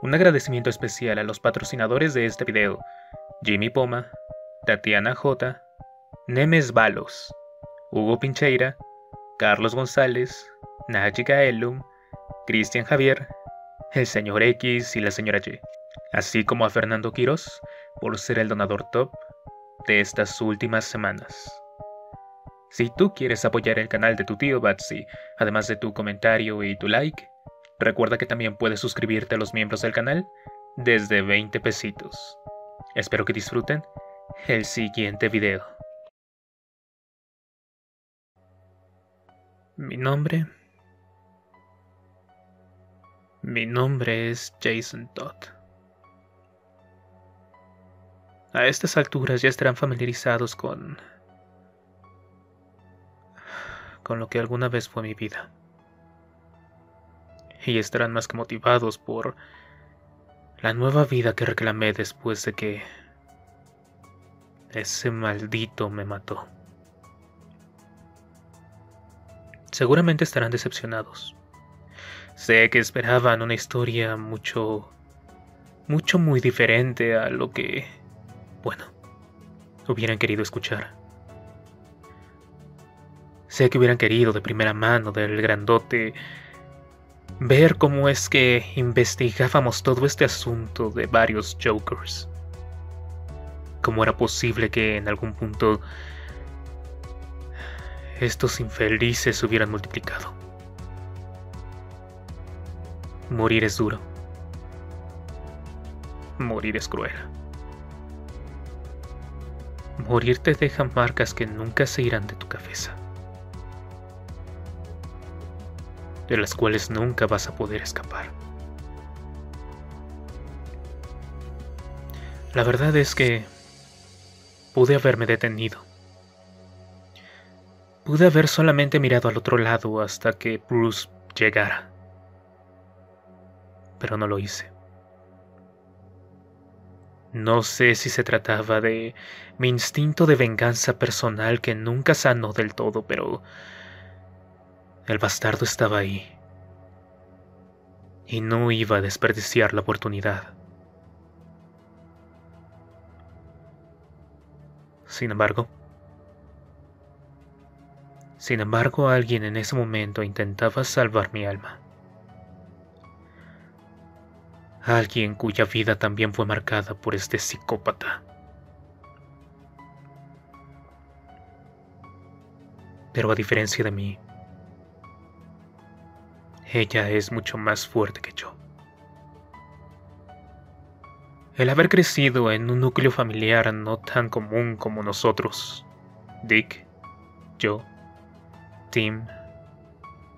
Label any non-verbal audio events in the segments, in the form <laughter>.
Un agradecimiento especial a los patrocinadores de este video, Jimmy Poma, Tatiana J, Nemes Balos, Hugo Pincheira, Carlos González, Naji Elum, Cristian Javier, el señor X y la señora Y, así como a Fernando Quiros por ser el donador top de estas últimas semanas. Si tú quieres apoyar el canal de tu tío Batsy, además de tu comentario y tu like, recuerda que también puedes suscribirte a los miembros del canal desde 20 pesitos. Espero que disfruten el siguiente video. Mi nombre... Mi nombre es Jason Todd. A estas alturas ya estarán familiarizados con con lo que alguna vez fue mi vida. Y estarán más que motivados por la nueva vida que reclamé después de que ese maldito me mató. Seguramente estarán decepcionados. Sé que esperaban una historia mucho, mucho muy diferente a lo que, bueno, hubieran querido escuchar. Sé que hubieran querido de primera mano del grandote ver cómo es que investigábamos todo este asunto de varios Jokers. Cómo era posible que en algún punto estos infelices se hubieran multiplicado. Morir es duro. Morir es cruel. Morir te deja marcas que nunca se irán de tu cabeza. De las cuales nunca vas a poder escapar. La verdad es que pude haberme detenido. Pude haber solamente mirado al otro lado hasta que Bruce llegara. Pero no lo hice. No sé si se trataba de mi instinto de venganza personal que nunca sanó del todo, pero el bastardo estaba ahí. Y no iba a desperdiciar la oportunidad. Sin embargo, sin embargo, alguien en ese momento intentaba salvar mi alma. Alguien cuya vida también fue marcada por este psicópata. Pero a diferencia de mí, ella es mucho más fuerte que yo. El haber crecido en un núcleo familiar no tan común como nosotros, Dick, yo, Tim,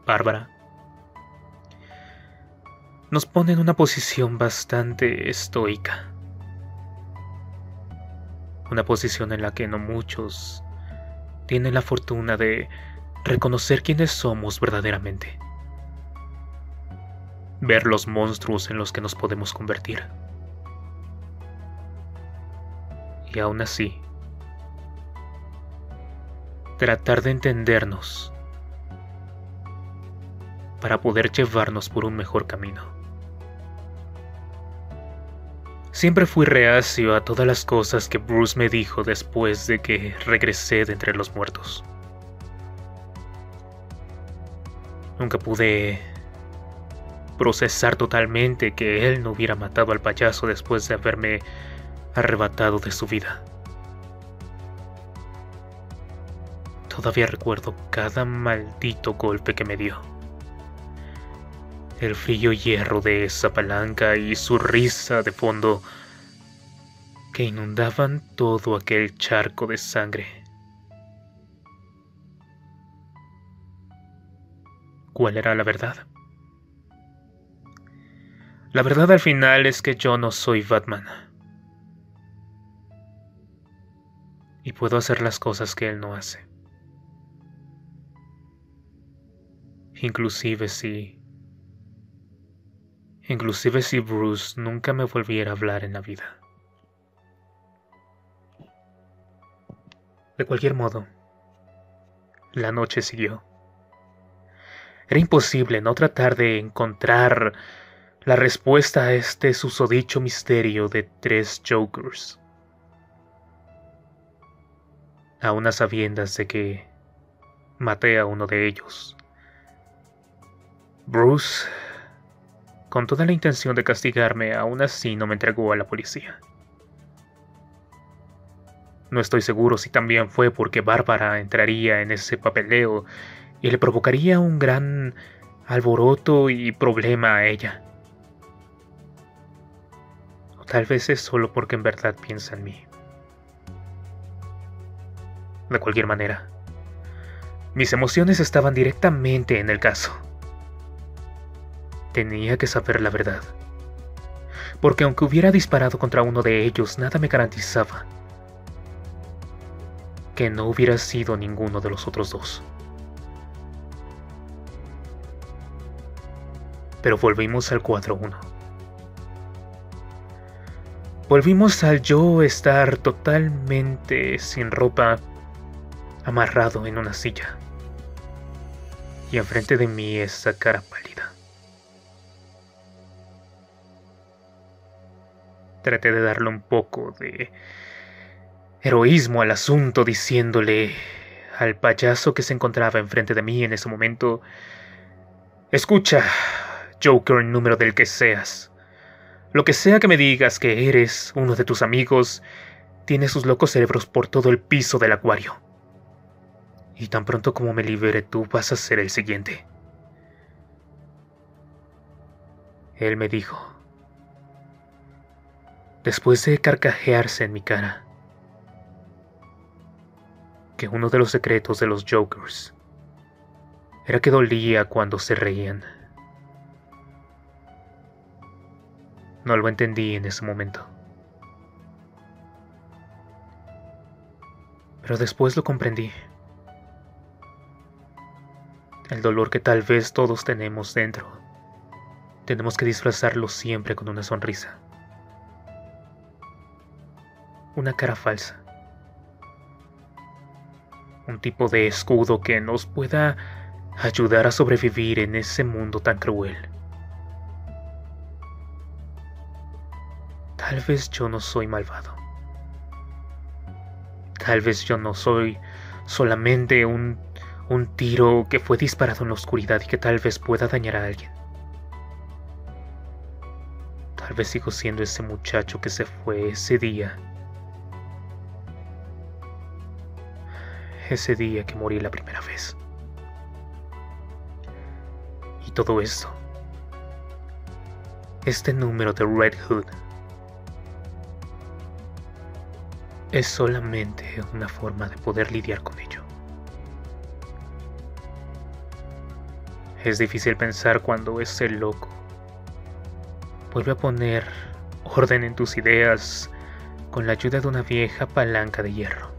Bárbara, nos pone en una posición bastante estoica. Una posición en la que no muchos tienen la fortuna de reconocer quiénes somos verdaderamente ver los monstruos en los que nos podemos convertir. Y aún así, tratar de entendernos para poder llevarnos por un mejor camino. Siempre fui reacio a todas las cosas que Bruce me dijo después de que regresé de entre los muertos. Nunca pude procesar totalmente que él no hubiera matado al payaso después de haberme arrebatado de su vida. Todavía recuerdo cada maldito golpe que me dio. El frío hierro de esa palanca y su risa de fondo que inundaban todo aquel charco de sangre. ¿Cuál era la verdad? La verdad al final es que yo no soy Batman. Y puedo hacer las cosas que él no hace. Inclusive si... Inclusive si Bruce nunca me volviera a hablar en la vida. De cualquier modo, la noche siguió. Era imposible no tratar de encontrar la respuesta a este susodicho misterio de tres Jokers. A unas sabiendas de que maté a uno de ellos. Bruce, con toda la intención de castigarme, aún así no me entregó a la policía. No estoy seguro si también fue porque Bárbara entraría en ese papeleo y le provocaría un gran alboroto y problema a ella. Tal vez es solo porque en verdad piensa en mí. De cualquier manera, mis emociones estaban directamente en el caso. Tenía que saber la verdad. Porque aunque hubiera disparado contra uno de ellos, nada me garantizaba que no hubiera sido ninguno de los otros dos. Pero volvimos al 4-1. Volvimos al yo estar totalmente sin ropa, amarrado en una silla. Y enfrente de mí esa cara pálida. Traté de darle un poco de heroísmo al asunto diciéndole al payaso que se encontraba enfrente de mí en ese momento, Escucha, Joker número del que seas. Lo que sea que me digas que eres uno de tus amigos, tiene sus locos cerebros por todo el piso del acuario. Y tan pronto como me libere tú vas a ser el siguiente. Él me dijo, después de carcajearse en mi cara, que uno de los secretos de los Jokers era que dolía cuando se reían. No lo entendí en ese momento. Pero después lo comprendí. El dolor que tal vez todos tenemos dentro. Tenemos que disfrazarlo siempre con una sonrisa. Una cara falsa. Un tipo de escudo que nos pueda ayudar a sobrevivir en ese mundo tan cruel. Tal vez yo no soy malvado. Tal vez yo no soy solamente un, un tiro que fue disparado en la oscuridad y que tal vez pueda dañar a alguien. Tal vez sigo siendo ese muchacho que se fue ese día. Ese día que morí la primera vez. Y todo esto. Este número de Red Hood es solamente una forma de poder lidiar con ello. Es difícil pensar cuando ese loco vuelve a poner orden en tus ideas con la ayuda de una vieja palanca de hierro.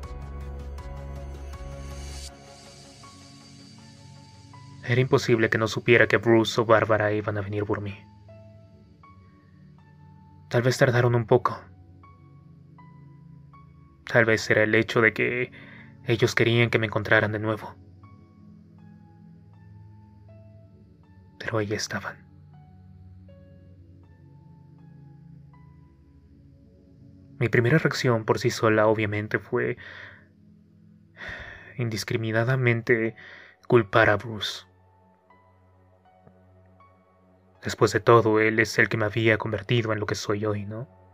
Era imposible que no supiera que Bruce o Bárbara iban a venir por mí. Tal vez tardaron un poco Tal vez era el hecho de que ellos querían que me encontraran de nuevo. Pero ahí estaban. Mi primera reacción por sí sola obviamente fue indiscriminadamente culpar a Bruce. Después de todo, él es el que me había convertido en lo que soy hoy, ¿no?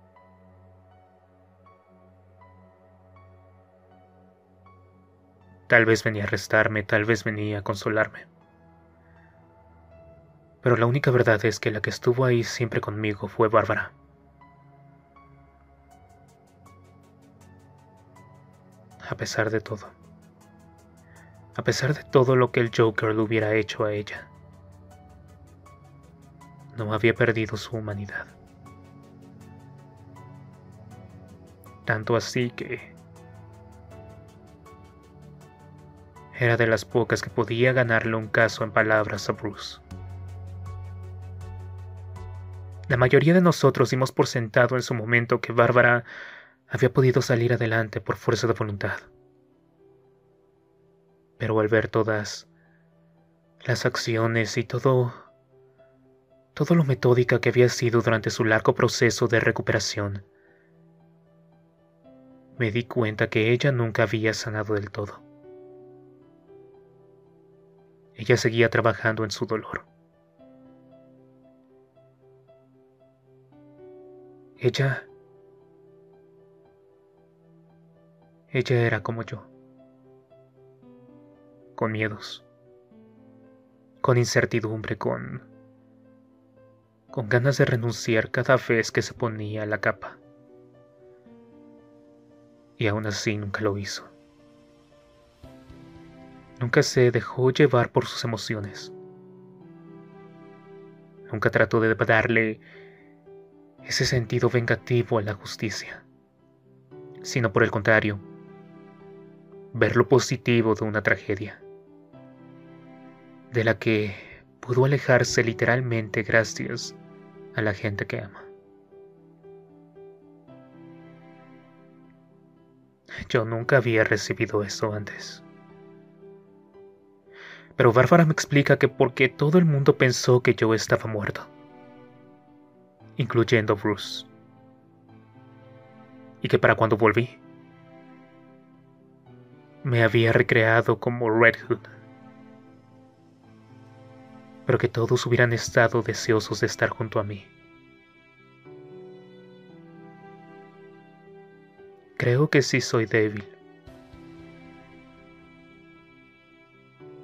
Tal vez venía a arrestarme, tal vez venía a consolarme. Pero la única verdad es que la que estuvo ahí siempre conmigo fue Bárbara. A pesar de todo. A pesar de todo lo que el Joker le hubiera hecho a ella. No había perdido su humanidad. Tanto así que Era de las pocas que podía ganarle un caso en palabras a Bruce. La mayoría de nosotros dimos por sentado en su momento que Bárbara había podido salir adelante por fuerza de voluntad. Pero al ver todas las acciones y todo todo lo metódica que había sido durante su largo proceso de recuperación, me di cuenta que ella nunca había sanado del todo. Ella seguía trabajando en su dolor. Ella... Ella era como yo, con miedos, con incertidumbre, con... con ganas de renunciar cada vez que se ponía la capa. Y aún así nunca lo hizo. Nunca se dejó llevar por sus emociones. Nunca trató de darle ese sentido vengativo a la justicia, sino por el contrario, ver lo positivo de una tragedia, de la que pudo alejarse literalmente gracias a la gente que ama. Yo nunca había recibido eso antes. Pero Bárbara me explica que porque todo el mundo pensó que yo estaba muerto, incluyendo Bruce, y que para cuando volví, me había recreado como Red Hood, pero que todos hubieran estado deseosos de estar junto a mí. Creo que sí soy débil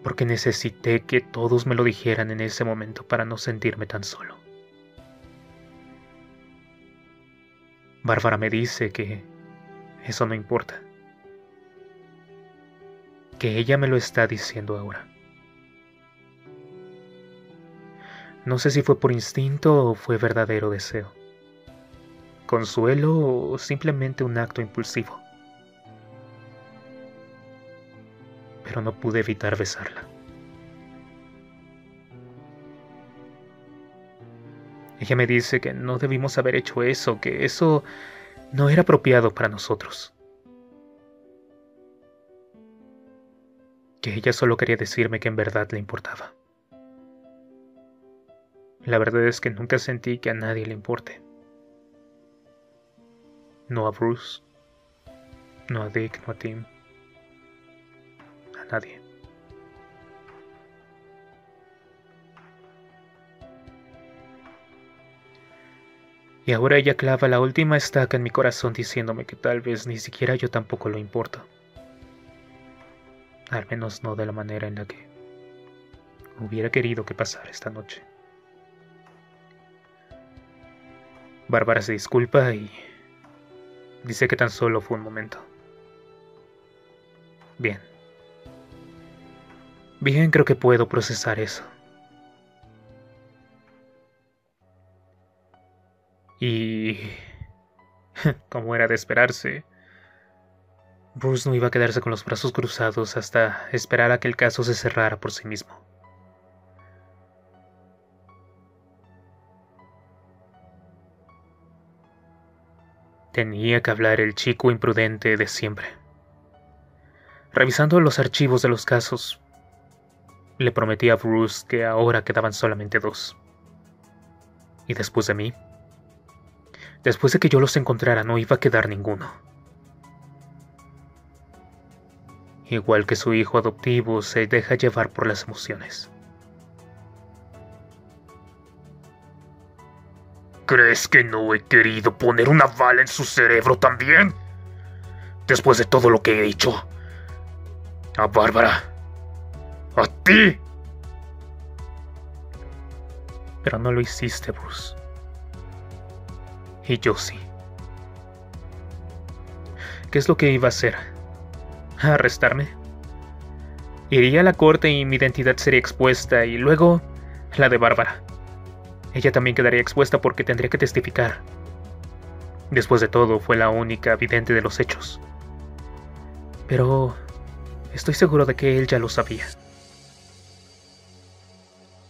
porque necesité que todos me lo dijeran en ese momento para no sentirme tan solo. Bárbara me dice que eso no importa, que ella me lo está diciendo ahora. No sé si fue por instinto o fue verdadero deseo, consuelo o simplemente un acto impulsivo. No pude evitar besarla. Ella me dice que no debimos haber hecho eso, que eso no era apropiado para nosotros. Que ella solo quería decirme que en verdad le importaba. La verdad es que nunca sentí que a nadie le importe. No a Bruce, no a Dick, no a Tim nadie. Y ahora ella clava la última estaca en mi corazón diciéndome que tal vez ni siquiera yo tampoco lo importo. Al menos no de la manera en la que hubiera querido que pasara esta noche. Bárbara se disculpa y dice que tan solo fue un momento. Bien. Bien, creo que puedo procesar eso. Y... <laughs> como era de esperarse, Bruce no iba a quedarse con los brazos cruzados hasta esperar a que el caso se cerrara por sí mismo. Tenía que hablar el chico imprudente de siempre. Revisando los archivos de los casos, le prometí a Bruce que ahora quedaban solamente dos. Y después de mí, después de que yo los encontrara, no iba a quedar ninguno. Igual que su hijo adoptivo se deja llevar por las emociones. ¿Crees que no he querido poner una bala en su cerebro también? Después de todo lo que he hecho. A Bárbara ¡A ti! Pero no lo hiciste, Bruce. Y yo sí. ¿Qué es lo que iba a hacer? ¿A arrestarme? Iría a la corte y mi identidad sería expuesta y luego la de Bárbara. Ella también quedaría expuesta porque tendría que testificar. Después de todo, fue la única vidente de los hechos. Pero estoy seguro de que él ya lo sabía.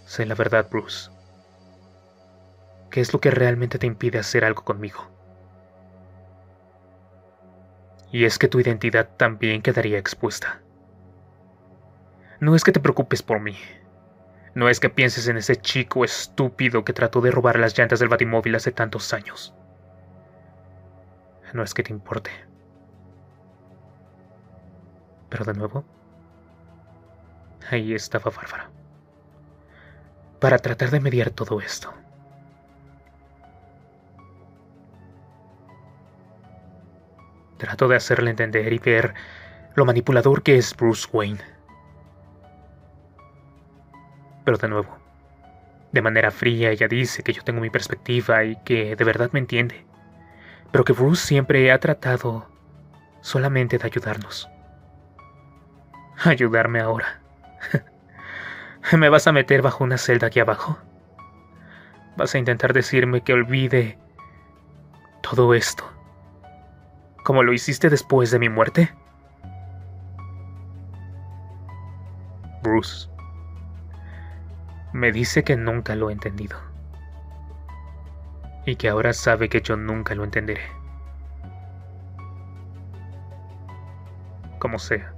Sé la verdad, Bruce. ¿Qué es lo que realmente te impide hacer algo conmigo? Y es que tu identidad también quedaría expuesta. No es que te preocupes por mí. No es que pienses en ese chico estúpido que trató de robar las llantas del batimóvil hace tantos años. No es que te importe. Pero de nuevo, ahí estaba Bárbara. Para tratar de mediar todo esto. Trato de hacerle entender y ver lo manipulador que es Bruce Wayne. Pero de nuevo, de manera fría ella dice que yo tengo mi perspectiva y que de verdad me entiende, pero que Bruce siempre ha tratado solamente de ayudarnos. <laughs> Ayudarme ahora. <laughs> <laughs> ¿Me vas a meter bajo una celda aquí abajo? ¿Vas a intentar decirme que olvide todo esto? ¿Como lo hiciste después de mi muerte? Bruce me dice que nunca lo he entendido. Y que ahora sabe que yo nunca lo entenderé. Como sea.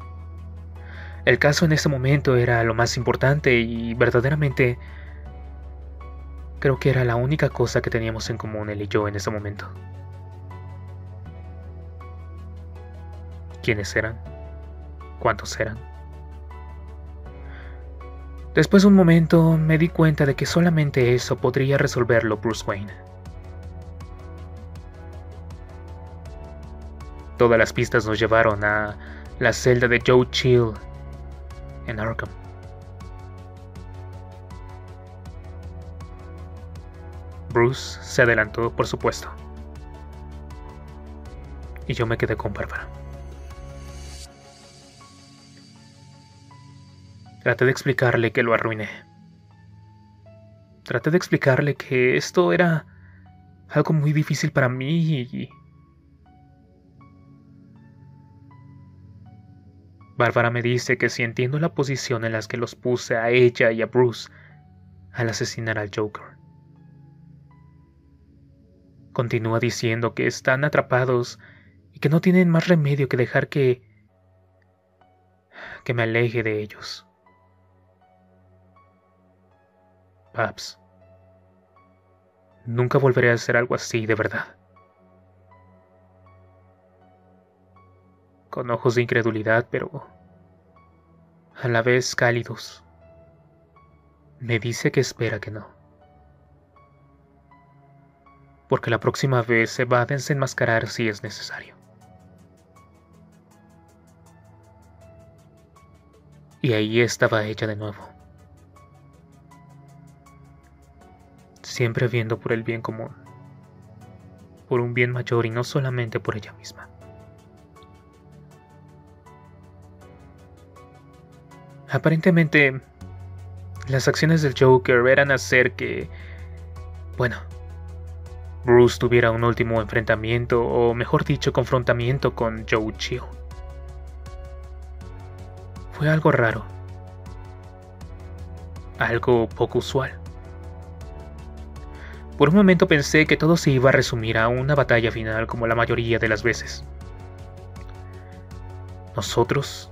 El caso en ese momento era lo más importante y verdaderamente creo que era la única cosa que teníamos en común él y yo en ese momento. ¿Quiénes eran? ¿Cuántos eran? Después de un momento me di cuenta de que solamente eso podría resolverlo Bruce Wayne. Todas las pistas nos llevaron a la celda de Joe Chill en Arkham. Bruce se adelantó, por supuesto. Y yo me quedé con Bárbara. Traté de explicarle que lo arruiné. Traté de explicarle que esto era algo muy difícil para mí y... Bárbara me dice que si entiendo la posición en la que los puse a ella y a Bruce al asesinar al Joker. Continúa diciendo que están atrapados y que no tienen más remedio que dejar que... que me aleje de ellos. Paps. Nunca volveré a hacer algo así de verdad. Con ojos de incredulidad, pero a la vez cálidos. Me dice que espera que no. Porque la próxima vez se va a desenmascarar si es necesario. Y ahí estaba ella de nuevo. siempre viendo por el bien común, por un bien mayor y no solamente por ella misma. Aparentemente, las acciones del Joker eran hacer que, bueno, Bruce tuviera un último enfrentamiento, o mejor dicho, confrontamiento con Joe Chill. Fue algo raro, algo poco usual. Por un momento pensé que todo se iba a resumir a una batalla final como la mayoría de las veces. Nosotros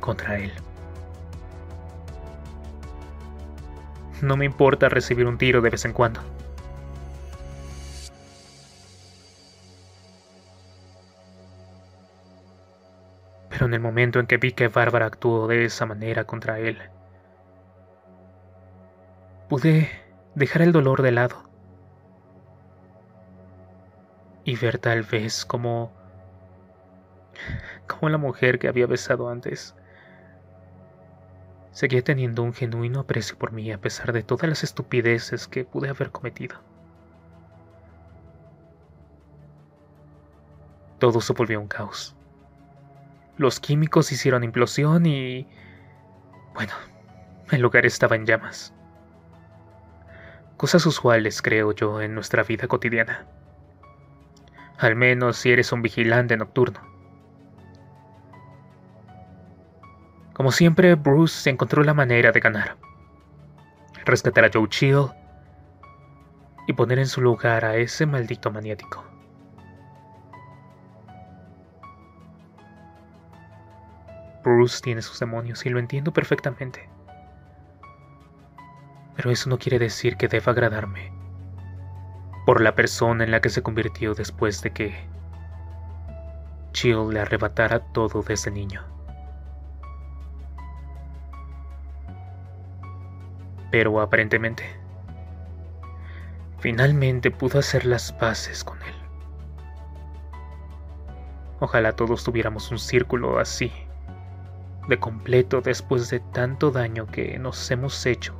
contra él. No me importa recibir un tiro de vez en cuando. Pero en el momento en que vi que Bárbara actuó de esa manera contra él, pude dejar el dolor de lado y ver tal vez como como la mujer que había besado antes seguía teniendo un genuino aprecio por mí a pesar de todas las estupideces que pude haber cometido. Todo se volvió un caos. Los químicos hicieron implosión y... Bueno, el lugar estaba en llamas. Cosas usuales, creo yo, en nuestra vida cotidiana. Al menos si eres un vigilante nocturno. Como siempre, Bruce encontró la manera de ganar. Rescatar a Joe Chill y poner en su lugar a ese maldito maniático. Bruce tiene sus demonios y lo entiendo perfectamente. Pero eso no quiere decir que deba agradarme por la persona en la que se convirtió después de que Chill le arrebatara todo de ese niño. Pero aparentemente, finalmente pudo hacer las paces con él. Ojalá todos tuviéramos un círculo así, de completo después de tanto daño que nos hemos hecho,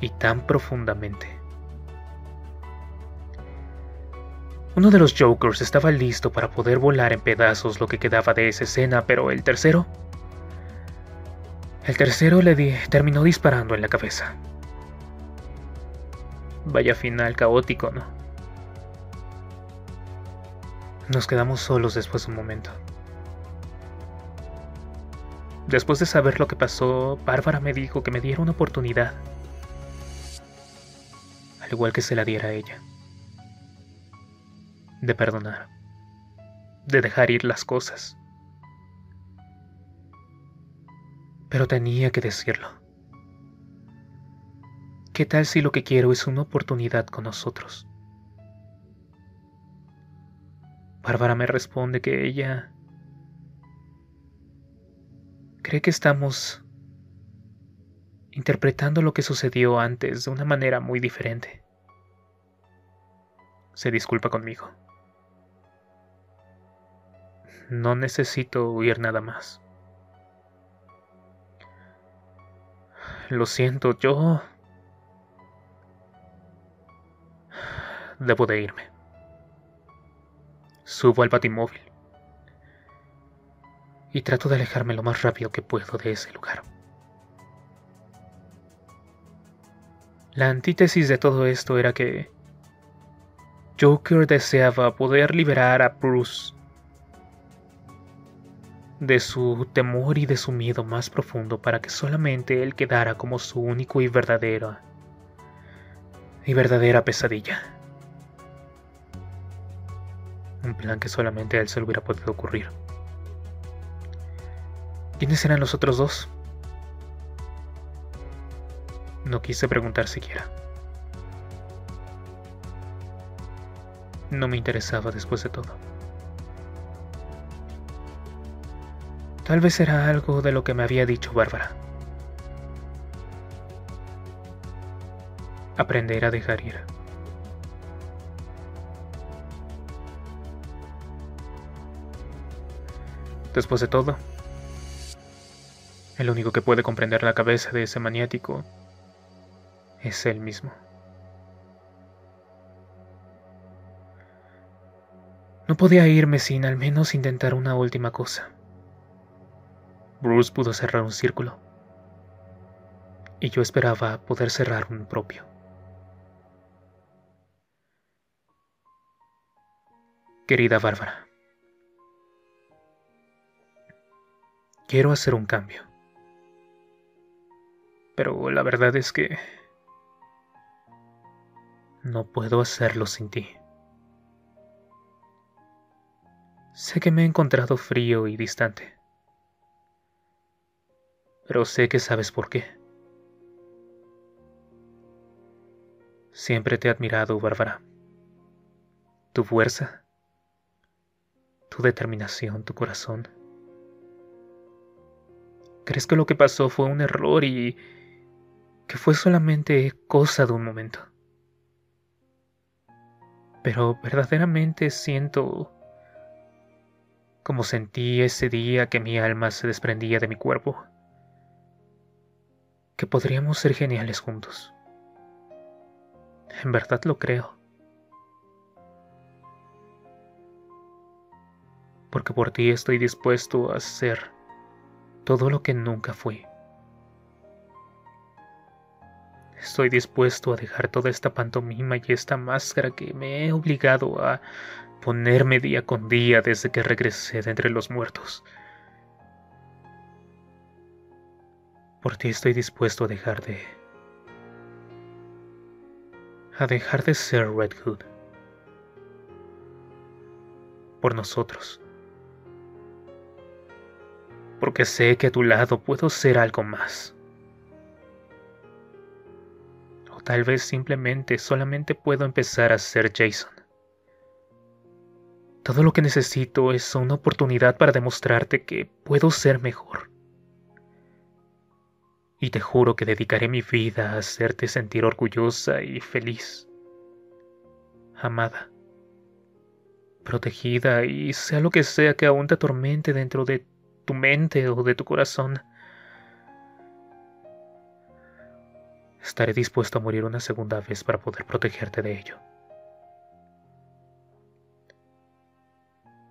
y tan profundamente. Uno de los Jokers estaba listo para poder volar en pedazos lo que quedaba de esa escena, pero el tercero... El tercero le di terminó disparando en la cabeza. Vaya final caótico, ¿no? Nos quedamos solos después de un momento. Después de saber lo que pasó, Bárbara me dijo que me diera una oportunidad, al igual que se la diera a ella, de perdonar, de dejar ir las cosas. Pero tenía que decirlo. ¿Qué tal si lo que quiero es una oportunidad con nosotros? Bárbara me responde que ella cree que estamos interpretando lo que sucedió antes de una manera muy diferente. Se disculpa conmigo. No necesito huir nada más. Lo siento, yo... Debo de irme. Subo al batimóvil y trato de alejarme lo más rápido que puedo de ese lugar. La antítesis de todo esto era que Joker deseaba poder liberar a Bruce de su temor y de su miedo más profundo para que solamente él quedara como su único y verdadero y verdadera pesadilla. Un plan que solamente a él se le hubiera podido ocurrir. ¿Quiénes eran los otros dos? No quise preguntar siquiera. No me interesaba después de todo. Tal vez era algo de lo que me había dicho Bárbara. Aprender a dejar ir. Después de todo, el único que puede comprender la cabeza de ese maniático es él mismo. No podía irme sin al menos intentar una última cosa. Bruce pudo cerrar un círculo, y yo esperaba poder cerrar un propio. Querida Bárbara, Quiero hacer un cambio. Pero la verdad es que... No puedo hacerlo sin ti. Sé que me he encontrado frío y distante. Pero sé que sabes por qué. Siempre te he admirado, Bárbara. Tu fuerza, tu determinación, tu corazón. ¿Crees que lo que pasó fue un error y que fue solamente cosa de un momento? Pero verdaderamente siento como sentí ese día que mi alma se desprendía de mi cuerpo, que podríamos ser geniales juntos. En verdad lo creo. Porque por ti estoy dispuesto a ser todo lo que nunca fui. Estoy dispuesto a dejar toda esta pantomima y esta máscara que me he obligado a ponerme día con día desde que regresé de entre los muertos. Por ti estoy dispuesto a dejar de... a dejar de ser Red Hood. Por nosotros porque sé que a tu lado puedo ser algo más. tal vez simplemente solamente puedo empezar a ser Jason. Todo lo que necesito es una oportunidad para demostrarte que puedo ser mejor. Y te juro que dedicaré mi vida a hacerte sentir orgullosa y feliz. Amada. Protegida y sea lo que sea que aún te atormente dentro de tu mente o de tu corazón. Estaré dispuesto a morir una segunda vez para poder protegerte de ello.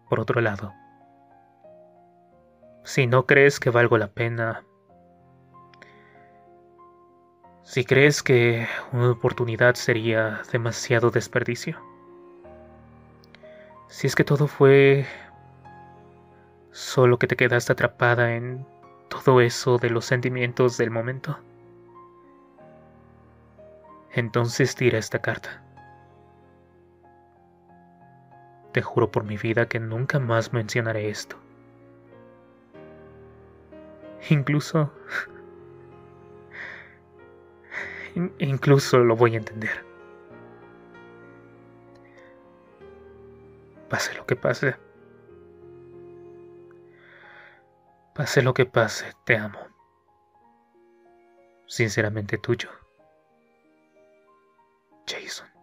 Por otro lado, si no crees que valgo la pena, si crees que una oportunidad sería demasiado desperdicio, si es que todo fue solo que te quedaste atrapada en todo eso de los sentimientos del momento, entonces tira esta carta. Te juro por mi vida que nunca más mencionaré esto. Incluso incluso lo voy a entender. Pase lo que pase. Pase lo que pase, te amo. Sinceramente tuyo. Jason.